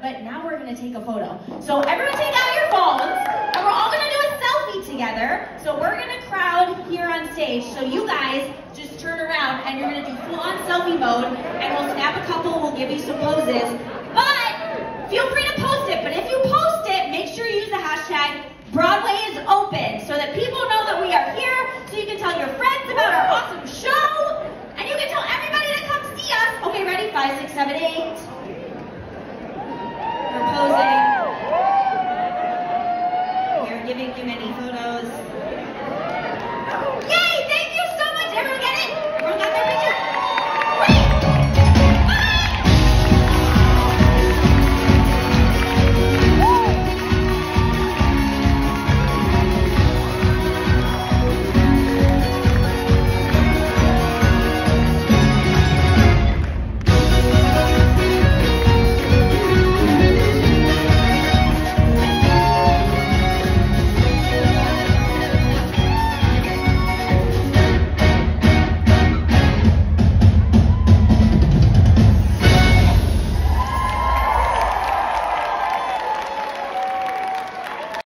But now we're gonna take a photo. So everyone take out your phones, and we're all gonna do a selfie together. So we're gonna crowd here on stage. So you guys just turn around and you're gonna do full on selfie mode, and we'll snap a couple, we'll give you some poses. But feel free